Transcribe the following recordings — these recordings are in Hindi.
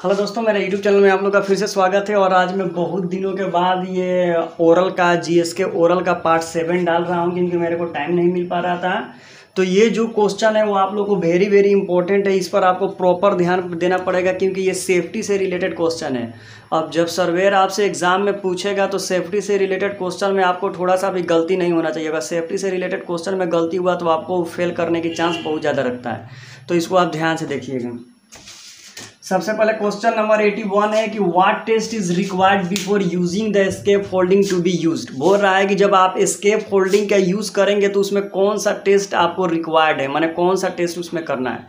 हेलो दोस्तों, मेरे यूट्यूब चैनल में आप लोग का फिर से स्वागत है और आज मैं बहुत दिनों के बाद ये ओरल का जीएसके ओरल का पार्ट सेवन डाल रहा हूँ क्योंकि मेरे को टाइम नहीं मिल पा रहा था। तो ये जो क्वेश्चन है वो आप लोग को वेरी वेरी इंपॉर्टेंट है। इस पर आपको प्रॉपर ध्यान देना पड़ेगा क्योंकि ये सेफ्टी से रिलेटेड क्वेश्चन है। अब जब सर्वेयर आपसे एग्ज़ाम में पूछेगा तो सेफ्टी से रिलेटेड क्वेश्चन में आपको थोड़ा सा भी गलती नहीं होना चाहिए। अगर सेफ्टी से रिलेटेड क्वेश्चन में गलती हुआ तो आपको फेल करने की चांस बहुत ज़्यादा रखता है। तो इसको आप ध्यान से देखिएगा। सबसे पहले क्वेश्चन नंबर एटी वन है कि what test is required before using the escape folding to be used बोल रहा है कि जब आप एस्केप फोल्डिंग का यूज़ करेंगे तो उसमें कौन सा टेस्ट आपको रिक्वायर्ड है? माने कौन सा टेस्ट उसमें करना है?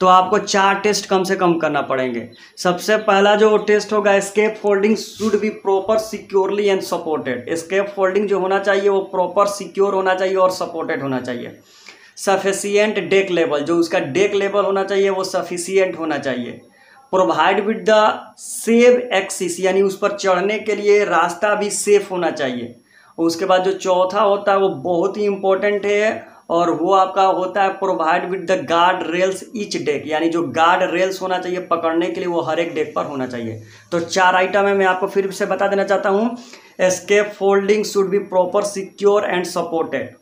तो आपको चार टेस्ट कम से कम करना पड़ेंगे। सबसे पहला जो टेस्ट होगा scaffolding should be proper securely and supported scaffolding जो होना चाहिए वो प्रॉपर सिक्योर होना चाहिए और सपोर्टेड होना चाहिए। सफिशियंट डेक लेवल जो उसका डेक लेवल होना चाहिए वो सफिशियंट होना चाहिए। Provide with the safe access यानी उस पर चढ़ने के लिए रास्ता भी सेफ़ होना चाहिए। और उसके बाद जो चौथा होता है, वो बहुत ही इंपॉर्टेंट है, और वो आपका होता है provide with the guard rails each deck यानी जो गार्ड रेल्स होना चाहिए पकड़ने के लिए, वो हर एक डेक पर होना चाहिए। तो चार आइटम है, मैं आपको फिर से बता देना चाहता हूँ। Scaffolding should be proper secure and supported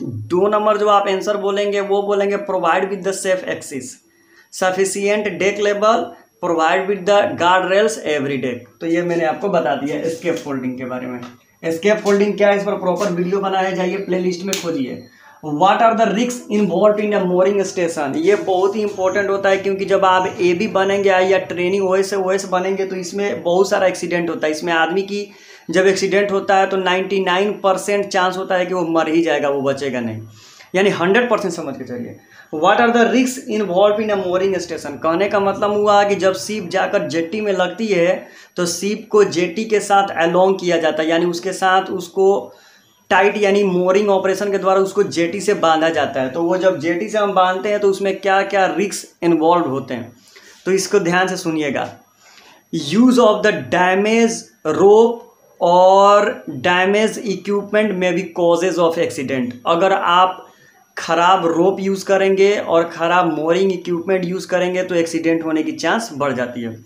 दो नंबर जो आप आंसर बोलेंगे, वो बोलेंगे provide with the safe access sufficient deck level provide with the guard rails every deck तो ये मैंने आपको बता दिया स्केप फोल्डिंग के बारे में। स्केप फोल्डिंग क्या है? इस पर प्रॉपर वीडियो बनाया जाइए प्ले लिस्ट में खोजिए। What are the risks involve in a mooring station ये बहुत ही इंपॉर्टेंट होता है क्योंकि जब आप ए बी बनेंगे या ट्रेनिंग ओएस से ओएस बनेंगे तो इसमें बहुत सारा एक्सीडेंट होता है। इसमें आदमी की जब एक्सीडेंट होता है तो 99 परसेंट चांस होता है कि वो मर ही जाएगा, वो बचेगा नहीं। यानी 100 परसेंट समझ के चलिए। What are the risks involve in a mooring station कहने का मतलब हुआ कि जब सीप जाकर जेटी में लगती है तो सीप को जेटी के साथ अलोंग किया जाता है। यानी उसके साथ उसको टाइट यानी मोरिंग ऑपरेशन के द्वारा उसको जेटी से बांधा जाता है। तो वो जब जेटी से हम बांधते हैं तो उसमें क्या क्या रिक्स इन्वॉल्व होते हैं? तो इसको ध्यान से सुनिएगा। Use of the damage rope और डैमेज इक्विपमेंट में भी कॉजेज ऑफ़ एक्सीडेंट अगर आप ख़राब रोप यूज़ करेंगे और ख़राब मोरिंग इक्विपमेंट यूज़ करेंगे तो एक्सीडेंट होने की चांस बढ़ जाती है।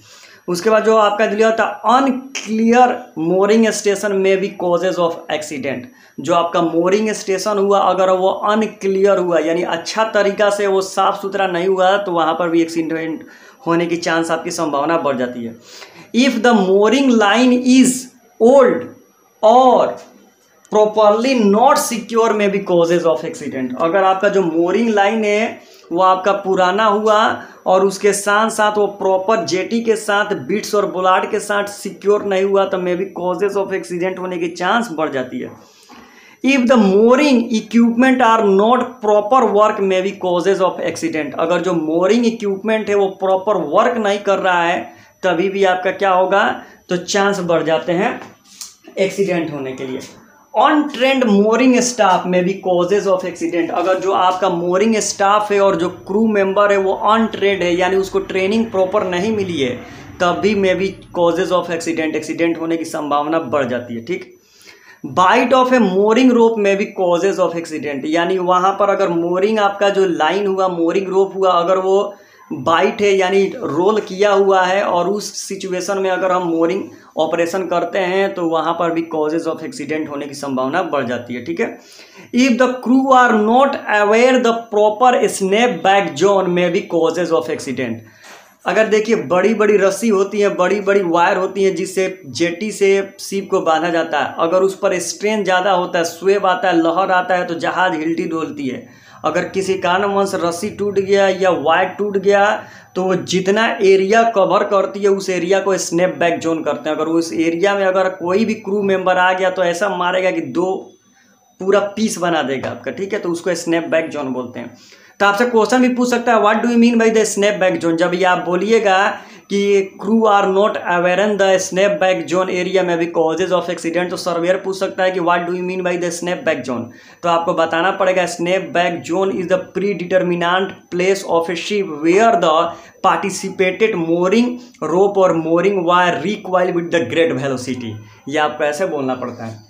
उसके बाद जो आपका दिया होता है अनक्लियर मोरिंग स्टेशन में भी कॉजेज ऑफ़ एक्सीडेंट जो आपका मोरिंग स्टेशन हुआ, अगर वो अनक्लियर हुआ, यानी अच्छा तरीका से वो साफ़ सुथरा नहीं हुआ तो वहाँ पर भी एक्सीडेंट होने की चांस आपकी संभावना बढ़ जाती है। If the mooring line is old और properly not secure may be causes of accident अगर आपका जो मोरिंग लाइन है, वो आपका पुराना हुआ और उसके साथ साथ वो प्रॉपर जेटी के साथ बिट्स और बुलाड के साथ सिक्योर नहीं हुआ तो may be causes of accident होने की चांस बढ़ जाती है। If the mooring equipment are not proper work may be causes of accident अगर जो मोरिंग इक्विपमेंट है, वो प्रॉपर वर्क नहीं कर रहा है, तभी भी आपका क्या होगा? तो चांस बढ़ जाते हैं एक्सीडेंट होने के लिए। ऑन ट्रेंड मोरिंग स्टाफ में भी कॉजेज ऑफ़ एक्सीडेंट अगर जो आपका मोरिंग स्टाफ है और जो क्रू मेंबर है, वो ऑन ट्रेंड है, यानी उसको ट्रेनिंग प्रॉपर नहीं मिली है तब भी maybe causes of accident accident होने की संभावना बढ़ जाती है, ठीक? Bight of a mooring rope में भी कॉजेज ऑफ़ एक्सीडेंट यानी वहाँ पर अगर मोरिंग आपका जो लाइन हुआ मोरिंग रोप हुआ, अगर वो बाइट है, यानी रोल किया हुआ है और उस सिचुएशन में अगर हम मोरिंग ऑपरेशन करते हैं तो वहाँ पर भी कॉजेज ऑफ़ एक्सीडेंट होने की संभावना बढ़ जाती है, ठीक है? If the crew are not aware the proper snap back zone में भी कॉजेज ऑफ़ एक्सीडेंट अगर देखिए बड़ी बड़ी रस्सी होती है बड़ी बड़ी वायर होती है, जिससे जेटी से सीप को बांधा जाता है। अगर उस पर स्ट्रेन ज़्यादा होता है स्वेब आता है, लहर आता है तो जहाज़ हिल्टी डोलती है। अगर किसी कारणवश रस्सी टूट गया या वायर टूट गया तो वो जितना एरिया कवर करती है, उस एरिया को स्नैप बैक जोन करते हैं। अगर उस एरिया में अगर कोई भी क्रू मेंबर आ गया तो ऐसा मारेगा कि दो पूरा पीस बना देगा आपका, ठीक है? तो उसको स्नैप बैक जोन बोलते हैं। तो आपसे क्वेश्चन भी पूछ सकता है what do you mean by the snap back zone जब ये आप बोलिएगा कि crew are not aware in the snap back zone area में भी कॉजेज ऑफ़ एक्सीडेंट तो सर्वेयर पूछ सकता है कि what do you mean by the snap back zone तो आपको बताना पड़ेगा snap back zone is the predetermined place of a ship where the participated mooring rope और mooring wire recoil with the great velocity ये आपको ऐसे बोलना पड़ता है।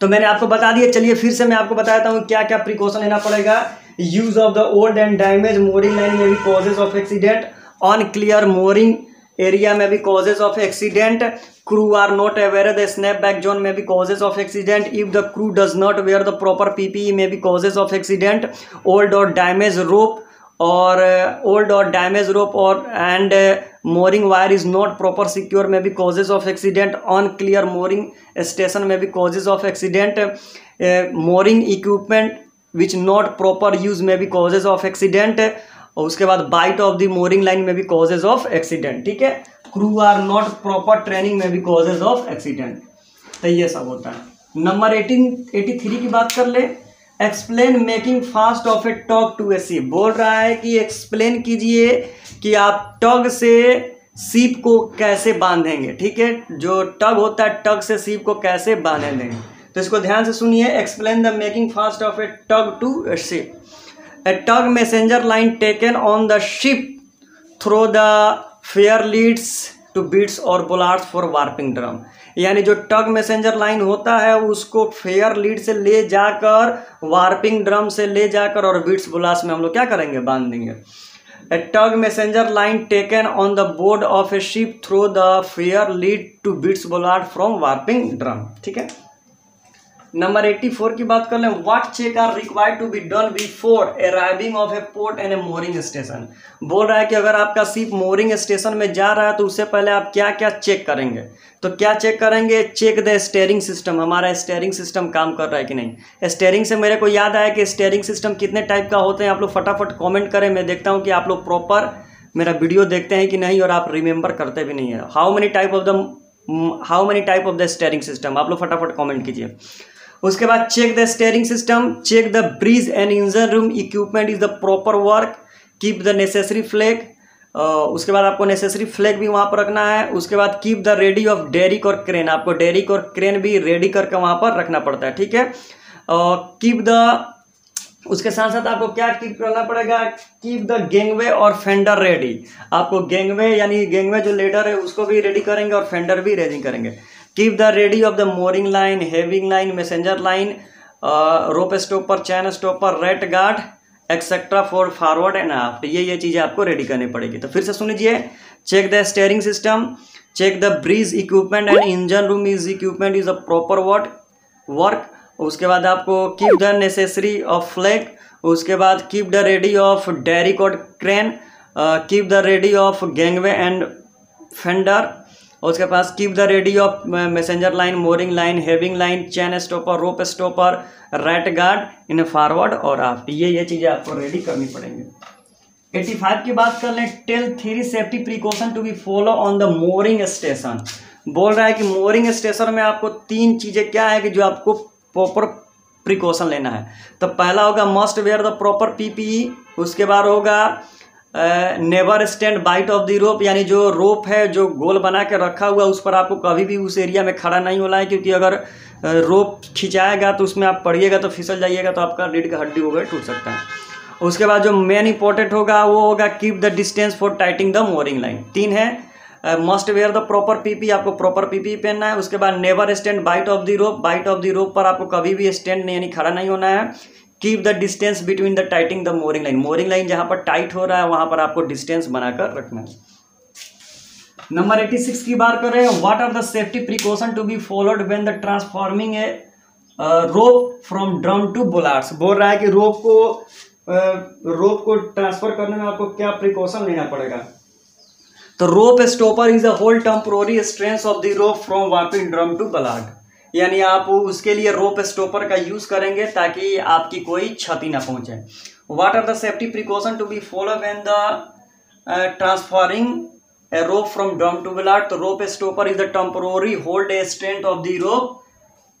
तो मैंने आपको बता दिया, चलिए फिर से मैं आपको बताता हूँ क्या क्या प्रिकॉशन लेना पड़ेगा। Use of the old and damage mooring line में भी causes of accident unclear mooring area may be causes of accident crew are not aware the snapback zone may be causes of accident if the crew does not wear the proper ppe may be causes of accident old or damaged rope or uh, old or damaged rope or and uh, mooring wire is not proper secure may be causes of accident unclear mooring station may be causes of accident uh, mooring equipment which not proper use may be causes of accident और उसके बाद bite of the mooring line में भी कॉजेज ऑफ़ एक्सीडेंट ठीक है? Crew are not proper training में भी कॉजेज ऑफ़ एक्सीडेंट तो ये सब होता है। नंबर एटीन एटी थ्री की बात कर ले। Explain making fast of a tug to a ship बोल रहा है कि एक्सप्लेन कीजिए कि आप टग से सीप को कैसे बांधेंगे, ठीक है? जो टग होता है टग से सीप को कैसे बांधेंगे। तो इसको ध्यान से सुनिए। Explain the making fast of a tug to a ship A tug messenger line taken on the ship through the fairleads to beats और bollards फॉर वार्पिंग ड्रम यानी जो टग मैसेंजर लाइन होता है, उसको फेयर लीड से ले जाकर वार्पिंग ड्रम से ले जाकर और बीट्स बुलास में हम लोग क्या करेंगे? बाँध देंगे। A tug messenger line taken on the board of a ship through the fairlead to bitts bollard from warping drum ठीक है? नंबर एट्टी फोर की बात कर लें what check are required to be done before arriving of a port and a mooring station बोल रहा है कि अगर आपका सिप मोरिंग स्टेशन में जा रहा है तो उससे पहले आप क्या क्या चेक करेंगे? तो क्या चेक करेंगे? चेक द स्टेयरिंग सिस्टम हमारा स्टेयरिंग सिस्टम काम कर रहा है कि नहीं? स्टेयरिंग से मेरे को याद आया कि स्टेयरिंग सिस्टम कितने टाइप का होते हैं? आप लोग फटाफट कॉमेंट करें, मैं देखता हूँ कि आप लोग प्रॉपर मेरा वीडियो देखते हैं कि नहीं और आप रिमेंबर करते भी नहीं है। How many type of the how many type of the steering system आप लोग फटाफट कॉमेंट कीजिए। उसके बाद check the steering system check the bridge and engine room equipment is the proper work keep the necessary flag उसके बाद आपको नेसेसरी फ्लैग भी वहाँ पर रखना है। उसके बाद keep the ready of derrick और क्रेन आपको डेरिक और क्रेन भी रेडी करके वहाँ पर रखना पड़ता है, ठीक है? कीप द उसके साथ साथ आपको क्या कीप करना पड़ेगा? कीप द गेंगवे और फेंडर रेडी आपको गेंगवे यानी गेंगवे जो लेडर है, उसको भी रेडी करेंगे और फेंडर भी रेडी करेंगे। Keep the ready of the mooring line heaving line messenger line rope stopper chain stopper rat guard etcetera for forward and aft ये ये चीज़ें आपको रेडी करनी पड़ेगी। तो फिर से सुन लीजिए। Check the steering system check the bridge equipment and engine room is equipment is a proper work work उसके बाद आपको keep the necessary of flag उसके बाद keep the ready of derrick crane keep the ready of gangway and fender और उसके पास keep the ready of messenger line mooring line heaving line chain stopper rope stopper rat guard in forward और आफ्ट ये ये चीज़ें आपको रेडी करनी पड़ेंगी. 85 की बात कर लें tell three safety precaution to be follow on the mooring station बोल रहा है कि मोरिंग स्टेशन में आपको तीन चीज़ें क्या है कि जो आपको प्रॉपर प्रिकॉशन लेना है. तो पहला होगा must wear the proper PPE उसके बाद होगा never stand bite of the rope यानी जो रोप है, जो गोल बना के रखा हुआ, उस पर आपको कभी भी उस एरिया में खड़ा नहीं होना है, क्योंकि अगर रोप खिंचाएगा तो उसमें आप पड़िएगा तो फिसल जाइएगा तो आपका रीढ़ का हड्डी वगैरह टूट सकता है। उसके बाद जो मेन इंपॉर्टेंट होगा, वो होगा keep the distance for tightening the mooring line तीन है must wear the proper PP आपको प्रॉपर पीपी पहनना है। उसके बाद never stand bite of the rope bite of the rope पर आपको कभी भी स्टैंड यानी खड़ा नहीं होना है। Keep the distance between the tightening the mooring line mooring line जहाँ पर टाइट हो रहा है वहाँ पर आपको डिस्टेंस बनाकर रखना है। नंबर एटी सिक्स की बात कर रहे हैं what are the safety precaution to be followed when the transforming a rope from drum to bollards बोल रहा है कि रोप को रोप uh, को ट्रांसफ़र करने में आपको क्या प्रिकॉशन लेना पड़ेगा? तो rope stopper is a hold temporary strength of the rope from warping drum to bollard यानी आप उसके लिए रोप स्टॉपर का यूज़ करेंगे ताकि आपकी कोई क्षति ना पहुँचे। What are the safety precaution to be follow when the transferring a rope from drum to bollard तो rope stopper is the temporary hold a strength of the rope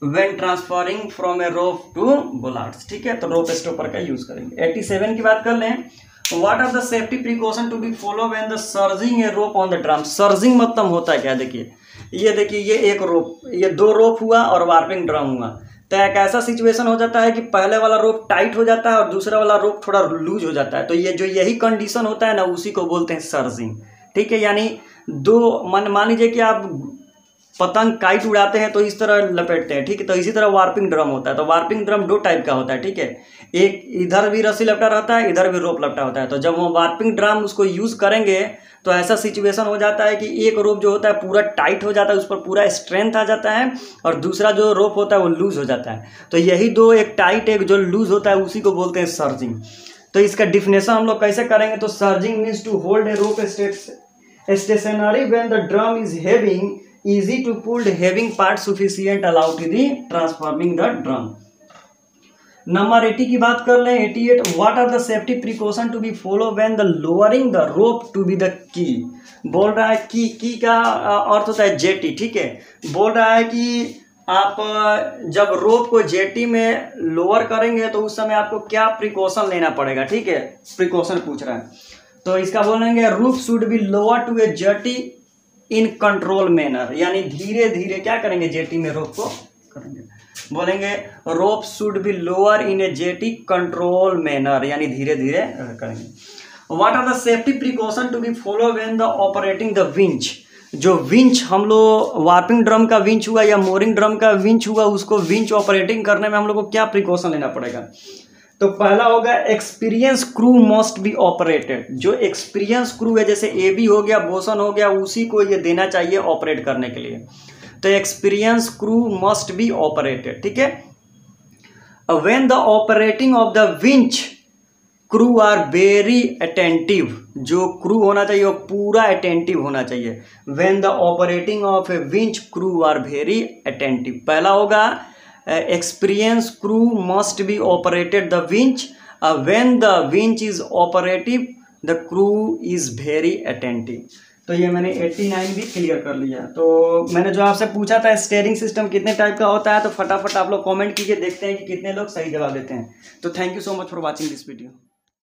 when transferring from a rope to bollard ठीक है तो रोप स्टोपर का यूज़ करेंगे। एट्टी सेवन की बात कर लें what are the safety precaution to be follow when the surging a rope on the drum surging मतलब होता है क्या? देखिए ये देखिए, ये एक रोप, ये दो रोप हुआ और वार्पिंग ड्रम हुआ। तो एक ऐसा सिचुएशन हो जाता है कि पहले वाला रोप टाइट हो जाता है और दूसरा वाला रोप थोड़ा लूज हो जाता है। तो ये जो यही कंडीशन होता है ना, उसी को बोलते हैं सर्जिंग ठीक है, यानी दो, मन, मान लीजिए कि आप पतंग काइट उड़ाते हैं तो इस तरह लपेटते हैं, ठीक है? तो इसी तरह वार्पिंग ड्रम होता है। तो वार्पिंग ड्रम दो टाइप का होता है, ठीक है? एक इधर भी रस्सी लपटा रहता है, इधर भी रोप लपटा होता है। तो जब वो वार्पिंग ड्रम उसको यूज़ करेंगे तो ऐसा सिचुएशन हो जाता है कि एक रोप जो होता है पूरा टाइट हो जाता है, उस पर पूरा स्ट्रेंथ आ जाता है और दूसरा जो रोप होता है वो लूज हो जाता है। तो यही दो एक टाइट एक जो लूज होता है, उसी को बोलते हैं सर्जिंग तो इसका डिफिनेशन हम लोग कैसे करेंगे? तो surging means to hold a rope stationary when the drum is heaving easy to pulled having part sufficient allow to the transforming the number eighty की बात कर लें, eighty eight what are the safety precaution to be follow when the lowering the rope to be the की बोल रहा है की की का अर्थ होता है जेटी, ठीक है? बोल रहा है कि आप जब रोप को जेटी में लोअर करेंगे तो उस समय आपको क्या प्रिकॉशन लेना पड़ेगा, ठीक है? प्रिकॉशन पूछ रहा है। तो इसका बोलेंगे rope should be lower to a jetty in control manner यानी धीरे धीरे क्या करेंगे जेटी में रोप को? बोलेंगे rope should be lower in a jetty control manner यानी धीरे धीरे करेंगे। What are the safety precaution to be follow when the operating the winch जो विंच हम लोग वार्पिंग ड्रम का विंच हुआ या मोरिंग ड्रम का विंच हुआ, उसको विंच ऑपरेटिंग करने में हम लोग को क्या प्रिकॉशन लेना पड़ेगा? तो पहला होगा experience crew must be operated जो एक्सपीरियंस क्रू है, जैसे ए बी हो गया बोसन हो गया, उसी को ये देना चाहिए ऑपरेट करने के लिए। तो experience crew must be operated ठीक है? When the operating of the winch crew are very attentive जो क्रू होना चाहिए वो पूरा अटेंटिव होना चाहिए। When the operating of a winch crew are very attentive पहला होगा experience crew must be operated the winch when the winch is operative the crew is very attentive तो ये मैंने 89 भी क्लियर कर लिया। तो मैंने जो आपसे पूछा था स्टेयरिंग सिस्टम कितने टाइप का होता है तो फटाफट आप लोग कमेंट कीजिए, देखते हैं कि कितने लोग सही जवाब देते हैं। तो thank you so much for watching this video